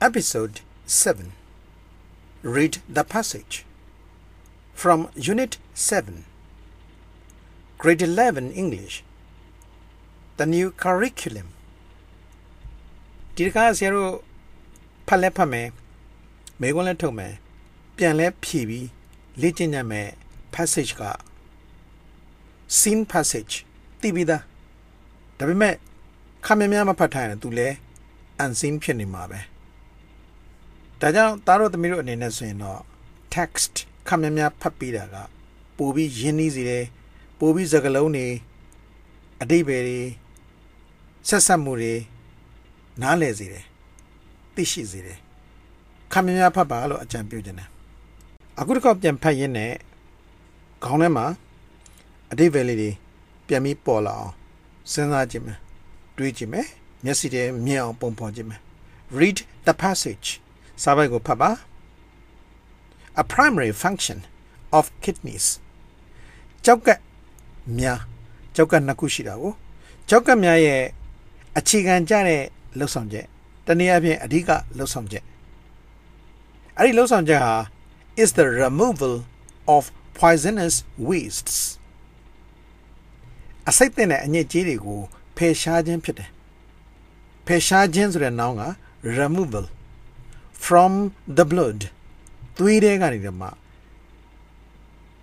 Episode 7 Read the passage from Unit 7 Grade 11 English The new curriculum ဒီတခါဆရာတို့ဖတ်လဲဖတ်မယ်မေခွန်းလဲထုတ်မယ်ပြန်လဲဖြည့်ပြီးလေ့ကျင့်ကြမယ် passage က scene passage သိပြီးသားဒါပေမဲ့ခမများမဖတ်ထားရင် तू လဲ unseen ဖြစ်နေမှာပဲ ဒါကြောင့်သားတို့သမီးတို့အနေနဲ့ဆိုရင်တော့ text ခမများဖတ်ပြီးတာကပို့ပြီးရင်းနှီးစေတယ်ပို့ပြီးစကားလုံးတွေအတိတ်ပဲတွေဆက်ဆက်မှုတွေနားလည်စေတယ်သိရှိစေတယ်ခမများဖတ်ပါလို့အကြံပြုချင်တယ်အခုတစ်ခေါက်ပြန်ဖတ်ရင်းနဲ့ခေါင်းထဲမှာအတိတ်ပဲလေးတွေပြန်ပြီးပေါ်လာအောင်စဉ်းစားကြည့်မယ်တွေးကြည့်မယ်မျက်စိထဲမြင်အောင်ပုံဖော်ကြည့်မယ် read the passage စာပိုက်ကိုဖတ်ပါ a primary function of kidneys ကြောက်ကက်များကြောက်ကက်နှစ်ခုရှိတာကိုကြောက်ကက်များရဲ့အခြေခံကြတဲ့လှုပ်ဆောင်ချက်တနည်းအားဖြင့်အဓိကလှုပ်ဆောင်ချက်အဲ့ဒီလှုပ်ဆောင်ချက်ဟာ is the removal of poisonous wastes အစိတ်တဲ့အညစ်အကြေးတွေကိုဖယ်ရှားခြင်းဖြစ်တယ်ဖယ်ရှားခြင်းဆိုတဲ့နောင်းက removal from the blood သွေးထဲကနေတော့မှ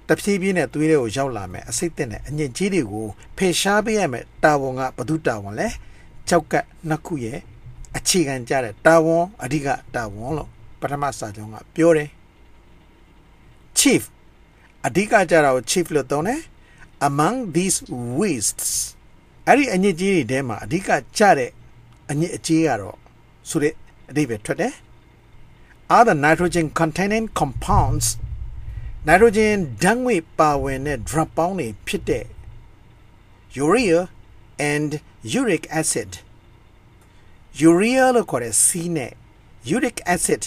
တဖြည်းဖြည်းနဲ့သွေးထဲကိုရောက်လာမယ်အစိတ်သက်နဲ့အညစ်အကြေးတွေကိုဖယ်ရှားပေးရမယ်တာဝန်ကဘသူတာဝန်လဲကြောက်ကတ်နှစ်ခုရဲ့အခြေခံကြတဲ့တာဝန်အဓိကတာဝန်လို့ပထမစာကြောင်းကပြောတယ် chief အဓိကကြတာကို chief လို့သုံးတယ် among these wastes အဲ့ဒီအညစ်အကြေးတွေထဲမှာအဓိကကြတဲ့အညစ်အကြေးကတော့ဆိုတဲ့အဓိပ္ပာယ်ထွက်တယ် are the nitrogen containing compounds nitrogen ဓာတ်ငွေ့ပါဝင်တဲ့ drop ပေါင်းတွေဖြစ်တဲ့ urea and uric acid urea လို့ခေါ်တဲ့ C နဲ့ uric acid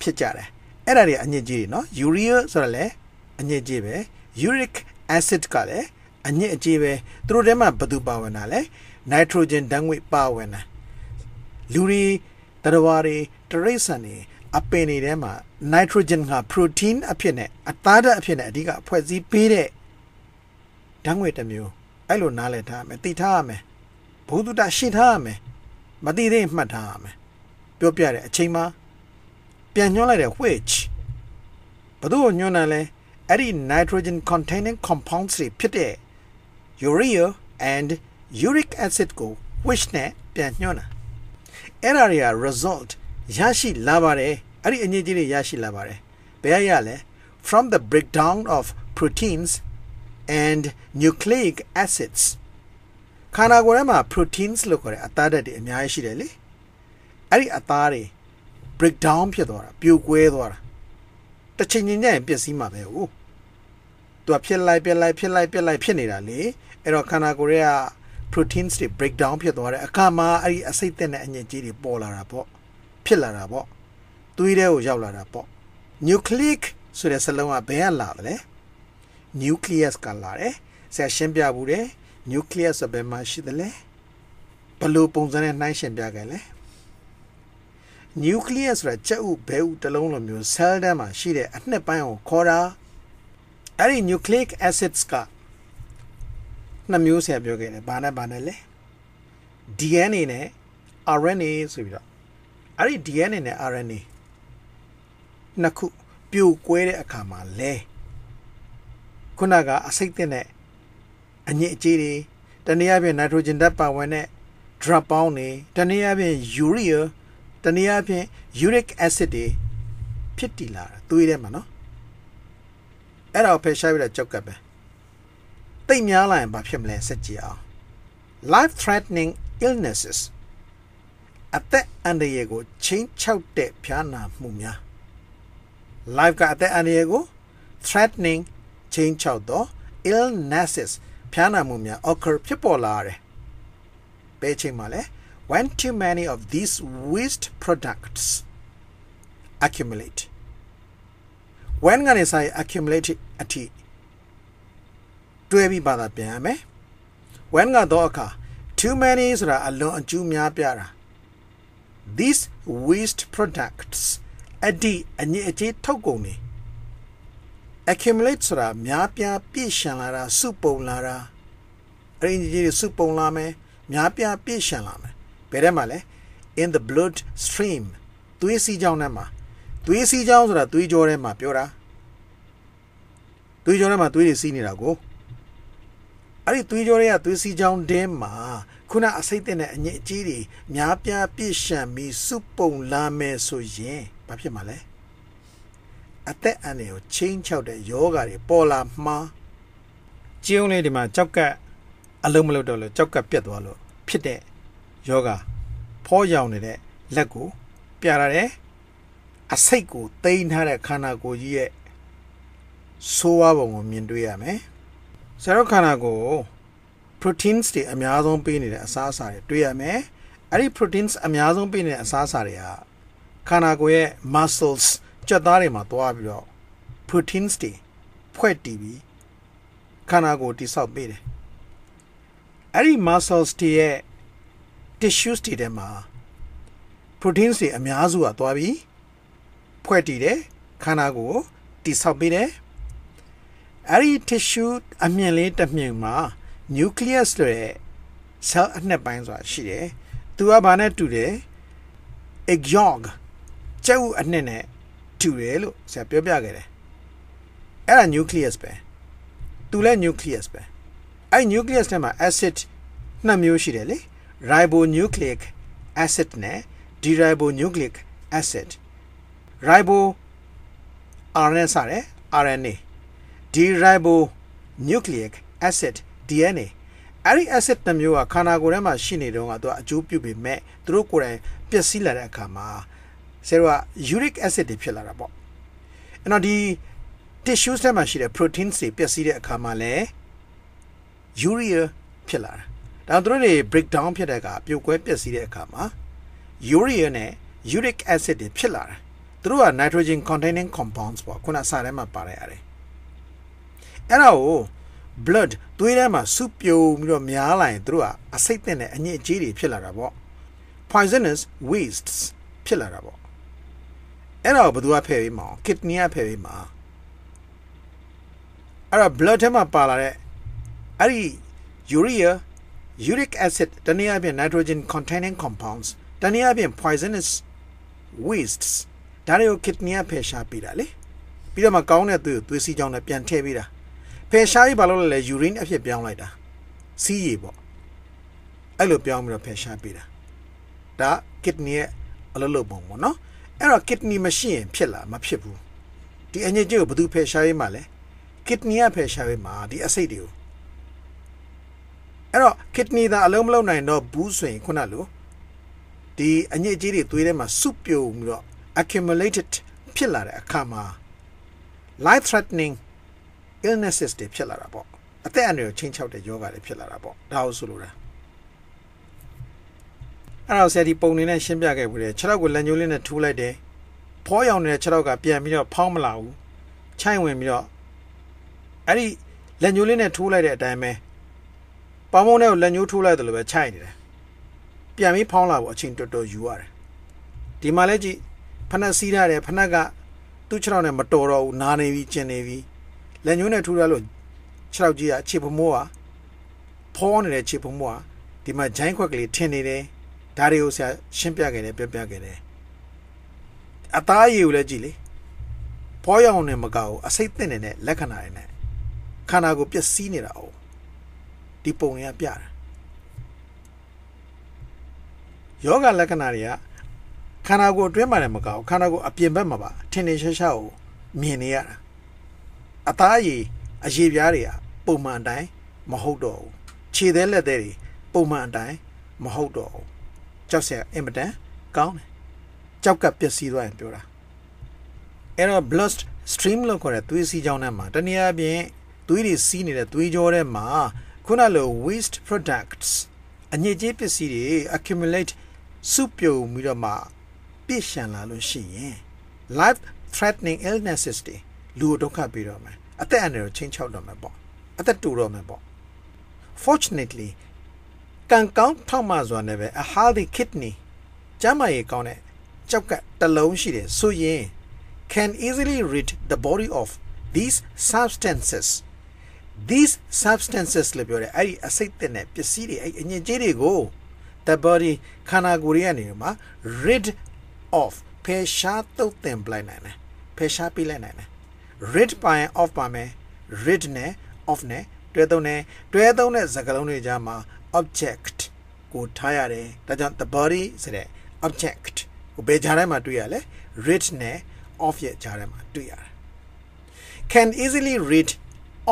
ဖြစ်ကြတယ်အဲ့ဒါတွေအညစ်အကြေးတွေနော် urea ဆိုတာလည်းအညစ်အကြေးပဲ uric acid ကလည်းအညစ်အကြေးပဲသူတို့ထဲမှာဘယ်သူပါဝင်တာလဲ nitrogen ဓာတ်ငွေ့ပါဝင်တာလူတွေတရဝါတွေတရိษံတွေ အပင်တွေထဲမှာ nitrogen က protein အဖြစ်နဲ့အသားဓာတ်အဖြစ်နဲ့အဓိကဖွဲ့စည်းပေးတဲ့ဓာတ်ငွေတစ်မျိုးအဲ့လိုနားလည်ထားမယ်သိထားရမယ်ဘုဒ္ဓတရှင်းထားရမယ်မသိသေးမှတ်ထားရမယ်ပြောပြတဲ့အချိန်မှာပြန်ညွှန်းလိုက်တဲ့ which ဘယ်သူ့ကိုညွှန်းတယ်လဲအဲ့ဒီ nitrogen containing compounds တွေဖြစ်တဲ့ urea and uric acid ကို which နဲ့ပြန်ညွှန်းတာအဲ့ဒါတွေက result ရရှိလာပါတယ်အဲ့ဒီအညစ်အကြေးတွေရရှိလာပါတယ်ဘယ်ရလဲ from the breakdown of proteins and nucleic acids ခန္ဓာကိုယ်ထဲမှာ proteins လို့ခေါ်တဲ့အသားဓာတ်တွေအများကြီးရှိတယ်လေအဲ့ဒီအသားတွေ breakdown ဖြစ်သွားတာပြိုကွဲသွားတာတစ်ချိန်ချင်းညရင်ပျက်စီးမှာပဲဟုတ်သူကဖြစ်လိုက်ပြက်လိုက်ဖြစ်လိုက်ပြက်လိုက်ဖြစ်နေတာလေအဲ့တော့ခန္ဓာကိုယ်ရဲ့ proteins တွေ breakdown ဖြစ်သွားတဲ့အခါမှာအဲ့ဒီအစိတ်သက်တဲ့အညစ်အကြေးတွေပေါ်လာတာပေါ့ ဖြစ်လာတာပေါ့သွေးထဲကိုရောက်လာတာပေါ့ nucleic ဆိုတဲ့စလုံးကဘယ်ကလာတယ်လဲ nucleus ကလာတယ်ဆရာရှင်းပြဘူးတယ် nucleus ဆိုဘယ်မှာရှိတယ်လဲဘယ်လိုပုံစံနဲ့နှိုင်းရှင်းပြခဲ့လဲ nucleus ဆိုတာကြက်ဥဘဲဥတစ်လုံးလိုမျိုး cell ထဲမှာရှိတဲ့အနှစ်ပိုင်းကိုခေါ်တာအဲ့ဒီ nucleic acids ကနှစ်မျိုးဆရာပြောခဲ့တယ်ဘာနဲ့ဘာနဲ့လဲ DNA နဲ့ RNA ဆိုပြီးတော့ အဲ့ဒီ DNA နဲ့ RNA နှစ်ခုပြိုကွဲတဲ့အခါမှာလဲခုနကအစိတ်သက်နဲ့အညစ်အကြေးတွေတနည်းအားဖြင့် nitrogen ဓာတ်ပါဝင်တဲ့ drop ပေါင်းတွေတနည်းအားဖြင့် urea တနည်းအားဖြင့် uric acid တွေဖြစ်တည်လာတာသွေးထဲမှာနော်အဲ့ဒါကိုဖယ်ရှားပြီးတော့ကြောက်ကပ်ပဲတိတ်များလာရင်ဘာဖြစ်မလဲစက်ကြည့်အောင် life threatening illnesses အသက်အန္တရာယ်ကိုချင်းချောက်တဲ့ဖျားနာမှုများ life ကအသက်အန္တရာယ်ကို threatening ချင်းချောက်တော့ illnesses ဖျားနာမှုများ occur ဖြစ်ပေါ်လာရတယ်ဘယ်ချိန်မှာလဲ when too many of these waste products accumulate when ကနေဆိုင် accumulate အထိတွဲပြီးပါတာပြန်ရမယ် when ကတော့အခါ too many ဆိုတာအလွန်အကျူးများပြတာ these waste products အဒီအညစ်အကြေးထုတ်ကုန်နေ accumulate ဆိုတာများပြားပြည့်ရှံလာတာစုပုံလာတာအရင်ကြီးတွေစုပုံလာမယ်များပြားပြည့်ရှံလာမယ်ဘယ်ထဲမှာလဲ in the blood stream သွေးစီးကြောင်းထဲမှာသွေးစီးကြောင်းဆိုတာသွေးကြောထဲမှာပြောတာသွေးကြောထဲမှာသွေးတွေစီးနေတာကိုအဲ့ဒီသွေးကြောတွေကသွေးစီးကြောင်းတဲမှာ ခုနအစိတ်တဲ့အညစ်အကြေးတွေများပြားပြည့်ရှံပြီးစုပုံလာမယ်ဆိုရင်ဘာဖြစ်မှာလဲအသက်အန္တရာယ်ကိုချင်းချောက်တဲ့ယောဂါတွေပေါ်လာမှာကျင်းလေးဒီမှာကြောက်ကပ်အလုံးမလုံးတော့လို့ကြောက်ကပ်ပြတ်သွားလို့ဖြစ်တဲ့ယောဂါဖောရောင်နေတဲ့လက်ကိုပြရတယ်အစိတ်ကိုတိမ့်ထားတဲ့ခန္ဓာကိုယ်ကြီးရဲ့ဆိုးဝါးပုံကိုမြင်တွေ့ရမယ်ဆရာတို့ခန္ဓာကိုယ် proteins တွေအများဆုံးပေးနေတဲ့အစားအစာတွေတွေ့ရမယ်အဲ့ဒီ proteins အများဆုံးပေးနေတဲ့အစားအစာတွေကခန္ဓာကိုယ်ရဲ့ muscles ကြက်သားတွေမှာသွားပြီးတော့ proteins တွေဖွဲ့တည်ပြီးခန္ဓာကိုယ်တိဆောက်ပေးတယ်အဲ့ဒီ muscles တွေရဲ့ tissues တွေထဲမှာ proteins တွေအများစုကသွားပြီးဖွဲ့တည်တယ်ခန္ဓာကိုယ်တိဆောက်ပေးတယ်အဲ့ဒီ tissue အမြင်လေးတစ်မြင်မှာ nucleus ဆိုတဲ့ cell အနှစ်ပိုင်းဆိုတာရှိတယ်သူကဘာနဲ့တူတယ် egg yolk ကျုပ်အနှစ်နဲ့တူတယ်လို့ဆရာပြောပြခဲ့တယ်အဲ့ဒါ nucleus ပဲသူလည်း nucleus ပဲအဲ့ nucleus ထဲမှာ acid နှစ်မျိုးရှိတယ်လေ ribonucleic acid နဲ့ deribonucleic acid ribo RNA စတယ် RNA deribonucleic acid DNA အဲ့ဒီ acid တစ်မျိုးကခန္ဓာကိုယ်ထဲမှာရှိနေတော့ကသူကအကျိုးပြုပေမဲ့သူတို့ကိုယ်တိုင်ပျက်စီးလာတဲ့အခါမှာဆရာတို့က uric acid တွေဖြစ်လာတာပေါ့အဲ့တော့ဒီ tissues ထဲမှာရှိတဲ့ proteins တွေပျက်စီးတဲ့အခါမှာလည်း urea ဖြစ်လာတာဒါတို့တွေ break down ဖြစ်တဲ့အခါပြုတ်ကွဲပျက်စီးတဲ့အခါမှာ urea နဲ့ uric acid တွေဖြစ်လာတာသူတို့က nitrogen containing compounds ပေါ့ခုနစာထဲမှာပါရရတယ်အဲ့ဒါကို blood သွေးထဲမှာစုပြုံပြီးတော့များလာရင်တို့ကအစိတ်သင့်တဲ့အညစ်အကြေးတွေဖြစ်လာတာပေါ့ poisonous wastes ဖြစ်လာတာပေါ့အဲ့ဒါကိုဘယ်သူကဖယ်ပေးမအောင် kidney ကဖယ်ပေးမှာအဲ့ဒါ blood ထဲမှာပါလာတဲ့အဲ့ဒီ urea uric acid တနည်းအားဖြင့် nitrogen containing compounds တနည်းအားဖြင့် poisonous wastes ဒါတွေကို kidney ကဖယ်ရှားပေးတာလေပြီးတော့မှကောင်းတဲ့သွေးကိုသွေးစီးကြောင်းနဲ့ပြန်ထည့်ပေးတာ ဖယ်ရှားရေးဘာလို့လဲလဲ urine အဖြစ်ပြောင်းလိုက်တာစီးရည်ပေါ့အဲ့လိုပြောင်းပြီးတော့ဖယ်ရှားပေးတာဒါ kidney ရဲ့အလုပ်လုပ်ပုံပေါ့နော်အဲ့တော့ kidney မရှိရင်ဖြစ်လာမဖြစ်ဘူးဒီအညစ်အကြေးကိုဘယ်သူဖယ်ရှားရေးမှာလဲ kidney ကဖယ်ရှားရေးမှာဒီအဆိပ်တွေကိုအဲ့တော့ kidney သာအလုံးမလုံးနိုင်တော့ဘူးဆိုရင်ခုနလိုဒီအညစ်အကြေးတွေသွေးထဲမှာစုပြုံပြီးတော့ accumulated ဖြစ်လာတဲ့အခါမှာ life threatening illnesses တွေဖြစ်လာတာပေါ့အသက်အန္တရာယ်ချင်းချောက်တဲ့ယောဂတွေဖြစ်လာတာပေါ့ဒါဟုတ်ဆိုလိုတာအဲ့တော့ဆရာဒီပုံနေနဲ့ရှင်းပြခဲ့ဘူးလေခြေထောက်ကိုလက်ညှိုးလေးနဲ့ထိုးလိုက်တယ်ဖောရောင်နေတဲ့ခြေထောက်ကပြန်ပြီးတော့ဖောင်းမလာဘူးချိုင်ဝင်ပြီးတော့အဲ့ဒီလက်ညှိုးလေးနဲ့ထိုးလိုက်တဲ့အတိုင်းပဲပေါင်းမုံနဲ့ကိုလက်ညှိုးထိုးလိုက်တယ်လို့ပဲချိုင်နေတယ်ပြန်ပြီးဖောင်းလာဖို့အချိန်တော်တော်ယူရတယ်ဒီမှာလဲကြည့်ဖနက်စီးရတယ်ဖနက်ကသူ့ခြေထောက်နဲ့မတော်တော့ဘူးနားနေပြီကျင်နေပြီ လက်ညှိုးနဲ့ထိုးရလို့ခြေထောက်ကြီးကခြေဖမိုးကဖောနေတဲ့ခြေဖမိုးကဒီမှာဂျိုင်းခွက်ကလေးထင်နေတယ်ဒါတွေကိုဆရာရှင်းပြခဲ့တယ်ပြောပြခဲ့တယ်အသားရည်ကိုလည်းကြည့်လေဖောရောင်နဲ့မကောက်အစိတ်သင့်နေတဲ့လက္ခဏာတွေနဲ့ခန္ဓာကိုပျက်စီးနေတာ哦ဒီပုံတွေကပြတာယောဂလက္ခဏာတွေကခန္ဓာကိုယ်အတွင်းမှာလည်းမကောက်ခန္ဓာကိုယ်အပြင်ဘက်မှာပါထင်ထင်ရှားရှားကိုမြင်နေရတာ အသားရည်အရေပြားတွေကပုံမှန်အတိုင်းမဟုတ်တော့ဘူးခြေသေးလက်သေးတွေပုံမှန်အတိုင်းမဟုတ်တော့ဘူးကြောက်စရာအင်မတန်ကောင်းတယ်ကြောက်ကပျက်စီးသွားရင်ပြောတာအဲ့တော့ blood stream လို့ခေါ်တဲ့သွေးစီးကြောင်းထဲမှာတနည်းအားဖြင့်သွေးတွေစီးနေတဲ့သွေးကြောထဲမှာခုနလို waste products အညစ်အကြေးပစ္စည်းတွေ accumulate စုပြုံပြီးတော့မှပြည့်ရှံလာလို့ရှိရင် life threatening illnesses တွေ လူဒုက္ခပေးတော့မယ်အသက်အန္တရာယ်ချင်းချောက်တော့မယ်ပေါ့အသက်တူတော့မယ်ပေါ့ fortunately ကံကောင်းထောက်မှစွာနဲ့ပဲ a healthy kidney ကျမ်းမာရေးကောင်းတဲ့ကြောက်ကတစ်လုံးရှိတယ်ဆိုရင် can easily rid the body of these substances these substances လို့ပြောတယ်အဲ့ဒီအစိတ်သက်တဲ့ပစ္စည်းတွေအဲ့အညစ်အကြေးတွေကို the body ခန္ဓာကိုယ်ရဲ့အနေမှာ rid of ဖယ်ရှားတုတ်တင်ပလိုက်နိုင်တယ်ဖယ်ရှားပြလိုက်နိုင်တယ် rid ပိုင်း off ပါမယ် rid နဲ့ off နဲ့တွဲသုံးနဲ့တွဲသုံးတဲ့စကားလုံးတွေကြားမှာ object ကိုထားရတယ်ဒါကြောင့် the body ဆိုတဲ့ object ကိုဘယ်ကြားထဲမှာတွေ့ရလဲ rid နဲ့ off ရဲ့ကြားထဲမှာတွေ့ရတယ် can easily read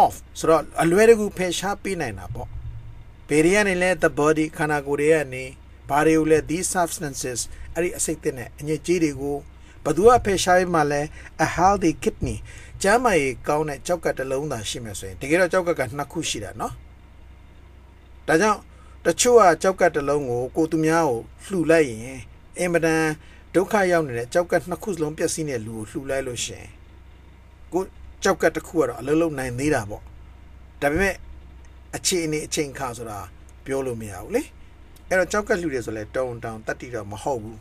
off ဆိုတော့အလွယ်တကူဖယ်ရှားပေးနိုင်တာပေါ့ဘယ်တွေကနေလဲ the body ခန္ဓာကိုယ်တွေကနေဘာတွေကိုလဲ these substances အဲ့ဒီအစိတ်သစ်နဲ့အညစ်အကြေးတွေကိုဘသူကဖယ်ရှားပေးမှလဲ a healthy kidney ကျမ်းမာရေးကောင်းတဲ့ကြောက်ကတစ်လုံးသာရှိမယ်ဆိုရင်တကယ်တော့ကြောက်ကကနှစ်ခုရှိတာเนาะဒါကြောင့်တချို့ကကြောက်ကတစ်လုံးကိုကိုသူများကိုလှူလိုက်ရင်အင်မတန်ဒုက္ခရောက်နေတဲ့ကြောက်ကနှစ်ခုစလုံးပျက်စီးနေတဲ့လူကိုလှူလိုက်လို့ရှင်ကိုကြောက်ကတစ်ခုကတော့အလုံးလုံးနိုင်သေးတာပေါ့ဒါပေမဲ့အခြေအနေအချိန်ခါဆိုတာပြောလို့မရဘူးလေအဲ့တော့ကြောက်ကလှူတယ်ဆိုလဲတုံတောင်တတ်တိတော့မဟုတ်ဘူး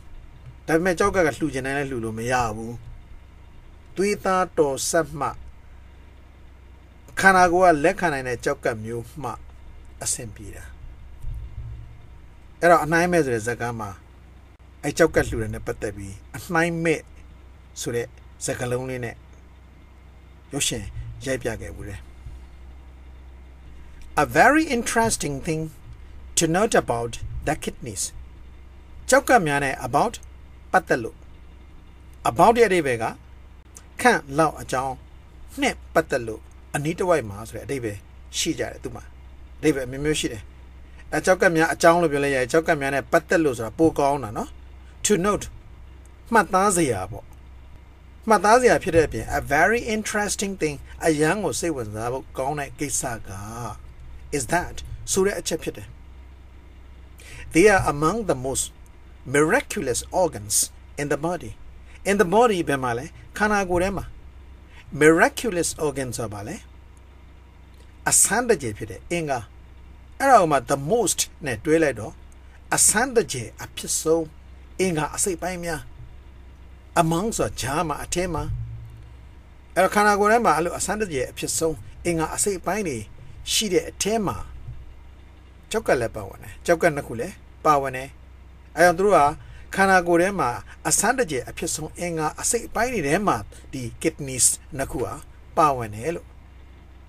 ဒါပေမဲ့ကြောက်ကကလှူကျင်တိုင်းလည်းလှူလို့မရဘူး သွေးသားတော်ဆက်မှခန္ဓာကိုယ်ကလက်ခံနိုင်တဲ့ကြောက်ကမျိုးမှအဆင်ပြေတာအဲ့တော့အနှိုင်းမဲ့ဆိုတဲ့ဇာတ်ကားမှာအဲကြောက်ကလှူတယ်နဲ့ပတ်သက်ပြီးအနှိုင်းမဲ့ဆိုတဲ့ဇာတ်ကလုံးလေးနဲ့ရုပ်ရှင်ရိုက်ပြခဲ့ဘူးတယ် A very interesting thing to note about the kidneys ကြောက်ကများနဲ့ about ပတ်သက်လို့ about ရဲ့အဓိပ္ပာယ်က ခန့်လောက်အကြောင်းနဲ့ပတ်သက်လို့အနည်းတစ်ဝိုက်မှာဆိုတဲ့အဓိပ္ပာယ်ရှိကြတယ်သူမှာအဓိပ္ပာယ်မျိုးမျိုးရှိတယ်အကြောက်ကများအကြောင်းလို့ပြောလိုက်ရတယ်ကြောက်ကများနဲ့ပတ်သက်လို့ဆိုတာပိုကောင်းတာနော် to note မှတ်သားစရာပေါ့မှတ်သားစရာဖြစ်တဲ့အပြင် a very interesting thing အရန်ကိုစိတ်ဝင်စားဖို့ကောင်းတဲ့ကိစ္စက is that ဆိုတဲ့အချက်ဖြစ်တယ် they are among the most miraculous organs in the body in the body ဘယ်မှာလဲခန္ဓာကိုယ်ထဲမှာ miraculous organs ဆိုတာဘာလဲအဆန်းတကြဖြစ်တဲ့အင်္ဂါအဲ့ဒါကမှ the most နဲ့တွဲလိုက်တော့အဆန်းတကြအဖြစ်ဆုံးအင်္ဂါအစိတ်ပိုင်းများ among ဆိုဂျာမှာအထဲမှာအဲ့ခန္ဓာကိုယ်ထဲမှာအဲ့လိုအဆန်းတကြအဖြစ်ဆုံးအင်္ဂါအစိတ်ပိုင်းတွေရှိတဲ့အထဲမှာကြောက်ကလည်းပါဝင်တယ်ကြောက်ကနှစ်ခုလည်းပါဝင်တယ်အဲ့တော့သူတို့က ခန္ဓာကိုယ်ထဲမှာအဆန်းတကြအဖြစ်ဆုံးအင်္ဂါအစိတ်ပိုင်းတွေထဲမှာဒီ kidneys နှစ်ခုဟာပါဝင်တယ်လို့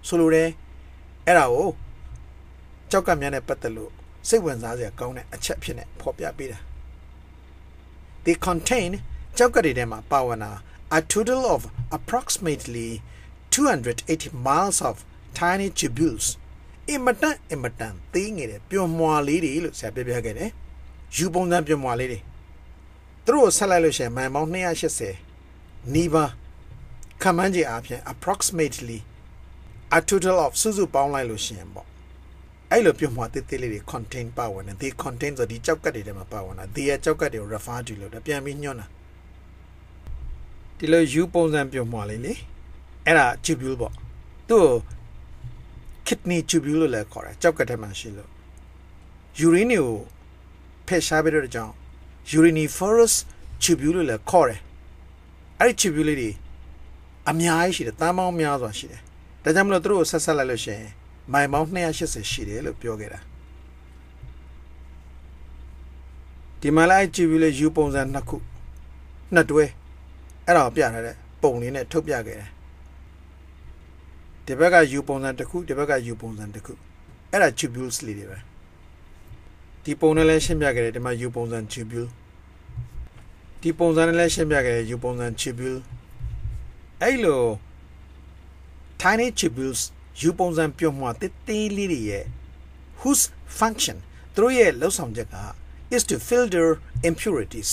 ဆိုလိုတယ်အဲ့ဒါကိုကြောက်ကများနဲ့ပတ်သက်လို့စိတ်ဝင်စားစရာကောင်းတဲ့အချက်ဖြစ်နေဖော်ပြပေးတာ they contain ကြောက်ကတွေထဲမှာပါဝင်တာ a total of approximately 280 miles of tiny tubules အင်မတန်အင်မတန်သေးငယ်တဲ့ပျော်မွာလေးတွေလို့ဆရာပြပြခဲ့တယ်ယူပုံစံပျော်မွာလေးတွေ သူတို့ဆက်လိုက်လို့ရှိရင်မိုင်ပေါင်း280နီးပါးခန့်မှန်းခြေအားဖြင့် approximately a total of စုစုပေါင်းလိုက်လို့ရှိရင်ပေါ့အဲ့လိုပြုံးမွားသေးသေးလေးတွေ contain ပါဝင်တယ် they contain ဆိုဒီကြောက်ကတ်တွေထဲမှာပါဝင်တာ they ရဲ့ကြောက်ကတ်တွေကို refer to လို့ပြန်ပြီးညွှန်းတာဒီလို u ပုံစံပြုံးမွားလေးလေအဲ့ဒါ tubule ပေါ့သူ့ kidney tubule လို့လည်းခေါ်တယ်ကြောက်ကတ်ထဲမှာရှိလို့ urine ကိုဖယ်ရှားပေးတဲ့ကြောင့် uriniferous tubule လို့လည်းခေါ်တယ်အဲ့ဒီ tubule လေးတွေအများကြီးရှိတယ်တန်းပေါင်းများစွာရှိတယ်ဒါကြောင့်မလို့သူတို့ကိုဆက်ဆက်လိုက်လို့ရှိရင်မိုင်ပေါင်း280ရှိတယ်လို့ပြောခဲ့တာဒီမှာလိုက်ကြည့်ပြီးလေယူပုံစံနှစ်ခုနှစ်တွဲအဲ့ဒါကိုပြထားတဲ့ပုံလေးနဲ့ထုတ်ပြခဲ့တယ်ဒီဘက်ကယူပုံစံတစ်ခုဒီဘက်ကယူပုံစံတစ်ခုအဲ့ဒါ tubules လေးတွေပဲ ဒီပုံနဲ့လည်းရှင်းပြခဲ့တယ်ဒီမှာယူပုံစံ tubule ဒီပုံစံနဲ့လည်းရှင်းပြခဲ့တယ်ယူပုံစံ tubule အဲ့လို tiny tubules ယူပုံစံပြုံးမှတေးသေးလေးတွေရဲ့ whose function သူတို့ရဲ့လှုပ်ဆောင်ချက်က is to filter impurities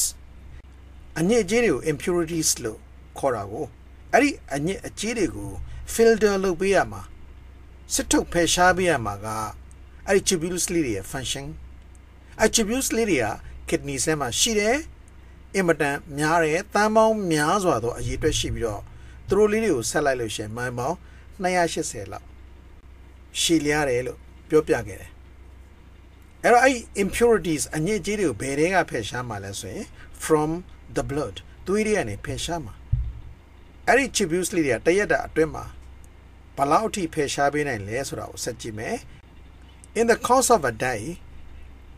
အညစ်အကြေးတွေကို impurities လို့ခေါ်တာကိုအဲ့ဒီအညစ်အကြေးတွေကို filter လုပ်ပေးရမှာစစ်ထုတ်ဖယ်ရှားပေးရမှာကအဲ့ဒီ tubules လေးတွေရဲ့ function အဲ့ tubules လေးတွေက kidney ဆဲမှာရှိတယ်အင်မတန်များတယ်တန်းပေါင်းများစွာသောအရေးအတွက်ရှိပြီးတော့သူတို့လေးတွေကိုဆက်လိုက်လို့ရှိရင်မိုင်ပေါင်း280လောက်ရှည်လျားတယ်လို့ပြောပြခဲ့တယ်အဲ့တော့အဲ့ impurities အညစ်အကြေးတွေကိုဘယ်တွေကဖယ်ရှားမှာလဲဆိုရင် from the blood သွေးတွေကနေဖယ်ရှားမှာအဲ့ဒီ tubules လေးတွေကတရက်တာအတွင်းမှာဘလောက်အထိဖယ်ရှားပေးနိုင်လဲဆိုတာကိုဆက်ကြည့်မယ် in the course of a day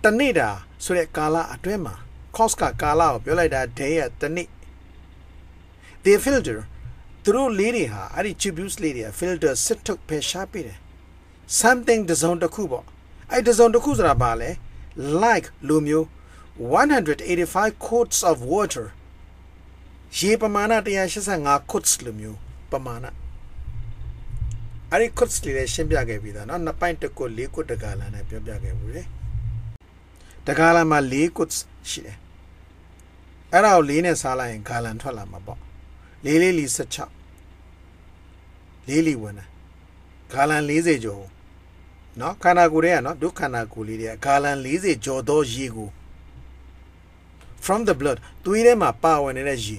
တနေ့တာဆိုတဲ့ကာလအတွင်းမှာ course ကကာလကိုပြောလိုက်တာ day ရတနေ့ they filter သူတို့လေးတွေဟာအဲ့ဒီ tubules လေးတွေက filter စစ်ထုတ်ဖယ်ရှားပေးတယ် something တစ်စုံတစ်ခုပေါ့အဲ့တစ်စုံတစ်ခုဆိုတာဘာလဲ like လိုမျိုး185 quarts of water ရေပမာဏ185 quarts လိုမျိုးပမာဏအဲ့ဒီ quarts လေးလည်းရှင်းပြခဲ့ပြီးသားเนาะနှစ်ပိုင်းတစ်ကွတ်၄ကွတ်တကာလန်နဲ့ပြောပြခဲ့ဘူးလေ တကားလာမှာ၄ quotes ရှိတယ်အဲ့ဒါကို၄နဲ့စားလိုက်ရင်ဂါလန်ထွက်လာမှာပေါ့၄၄လီ16၄လီဝင်တယ်ဂါလန်40ကျော်နော်ခန္ဓာကိုယ်တွေကနော်ဒုခန္ဓာကိုယ်လေးတွေကဂါလန်40ကျော်သောရေကို from the blood သွေးထဲမှာပါဝင်နေတဲ့ရေ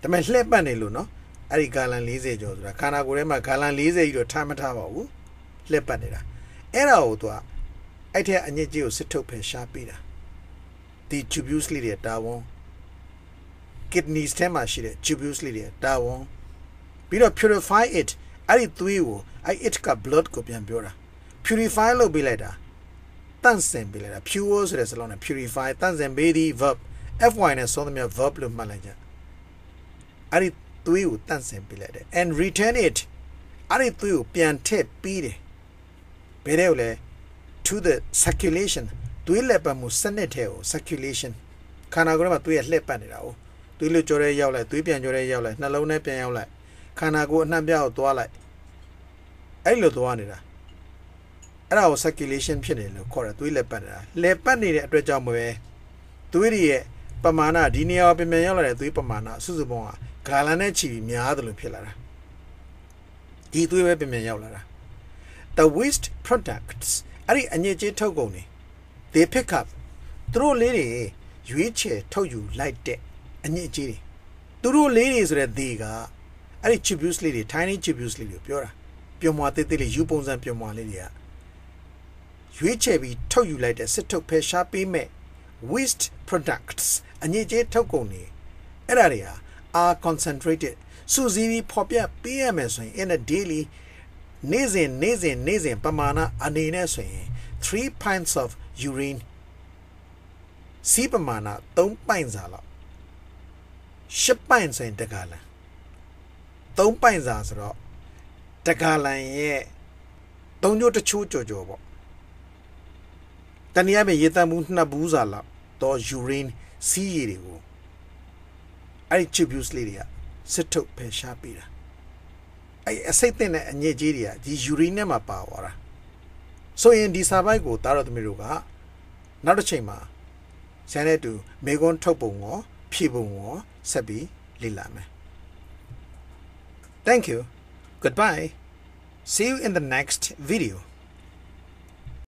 ဒါပေမဲ့လှည့်ပတ်နေလို့နော်အဲ့ဒီဂါလန်40ကျော်ဆိုတာခန္ဓာကိုယ်ထဲမှာဂါလန်40ကြီးတော့ထားမထားပါဘူးလှည့်ပတ်နေတာအဲ့ဒါကိုသူက အဲ့ထက်အညစ်အကြေးကိုစစ်ထုတ်ဖယ်ရှားပေးတာဒီ tubules လေးတွေတာဝန် kidneys ထဲမှာရှိတဲ့ tubules လေးတွေတာဝန်ပြီးတော့ purify it အဲ့ဒီသွေးကိုအဲ့ it က blood ကိုပြန်ပြောတာ purify လုပ်ပေးလိုက်တာတန့်စင်ပေးလိုက်တာ pure ဆိုတဲ့စလုံးနဲ့ purify တန့်စင်ပေးသည် verb fy နဲ့စောသမျှ verb လို့မှတ်လိုက်ကြအဲ့ဒီသွေးကိုတန့်စင်ပေးလိုက်တယ် and return it အဲ့ဒီသွေးကိုပြန်ထည့်ပြီးတယ်ဘယ်တဲ့ကိုလဲ to the circulation သွေးလက်ပတ်မှုစနစ်ထဲကို circulation ခန္ဓာကိုယ်ထဲမှာသွေးရလှည့်ပတ်နေတာ哦သွေးလွတ်ကြောရဲရောက်လိုက်သွေးပြန်ကြောရဲရောက်လိုက်နှလုံးထဲပြန်ရောက်လိုက်ခန္ဓာကိုယ်အနှံ့ပြားကိုသွားလိုက်အဲ့လိုသွားနေတာအဲ့ဒါကို circulation ဖြစ်နေလို့ခေါ်တယ်သွေးလက်ပတ်နေတာလက်ပတ်နေတဲ့အတွက်ကြောင့်မပဲသွေးတွေရဲ့ပမာဏဒီနေရာပြင်ပြန်ရောက်လာတဲ့သွေးပမာဏစုစုပေါင်းကဂါလန်နဲ့ချီပြီးများတယ်လို့ဖြစ်လာတာဒီသွေးပဲပြင်ပြန်ရောက်လာတာ the waste products အဲ့ဒီအညစ်အကြေးထုတ်ကုန်တွေ they pick up သူတို့လေးတွေရွေးချယ်ထုတ်ယူလိုက်တဲ့အညစ်အကြေးတွေသူတို့လေးတွေဆိုတဲ့ they ကအဲ့ဒီ tubules လေးတွေ tiny tubules လေးတွေပြောတာပြုံမွားသေးသေးလေးယူပုံစံပြုံမွားလေးတွေကရွေးချယ်ပြီးထုတ်ယူလိုက်တဲ့စစ်ထုတ်ဖယ်ရှားပေးမဲ့ waste products အညစ်အကြေးထုတ်ကုန်တွေအဲ့ဒါတွေဟာ are concentrated စုစည်းပြီးဖော်ပြပေးရမယ်ဆိုရင် in a daily နေ့စဉ်နေ့စဉ်နေ့စဉ်ပမာဏအနေနဲ့ဆိုရင်3 pints of urine စီးပမာဏ3 pints စာလောက်10 pints ဆိုရင်တကလန်3 pints စာဆိုတော့တကလန်ရဲ့သုံးချိုးတစ်ချိုးကြော်ကြော်ပေါ့တနည်းအားဖြင့်ရေတမ်းမှုနှစ်ဘူးစာလောက်တော့ urine စီးရည်တွေကိုအဲ့ဒီ tubules လေးတွေကစစ်ထုတ်ဖယ်ရှားပေးတာ အဲ့အစိတ်တဲ့နဲ့အညစ်အကြေးတွေကဒီ urine နဲ့မှာပါသွားတာဆိုရင်ဒီစာပိုက်ကိုတားတော်သမီးတို့ကနောက်တစ်ချိန်မှာဆန်တဲ့တူမေကွန်းထုတ်ပုံရောဖြည့်ပုံရောဆက်ပြီးလေ့လာမယ် Thank you Goodbye See you in the next video